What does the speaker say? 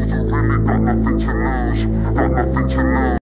lose. I really got nothing to lose. Got nothing to lose.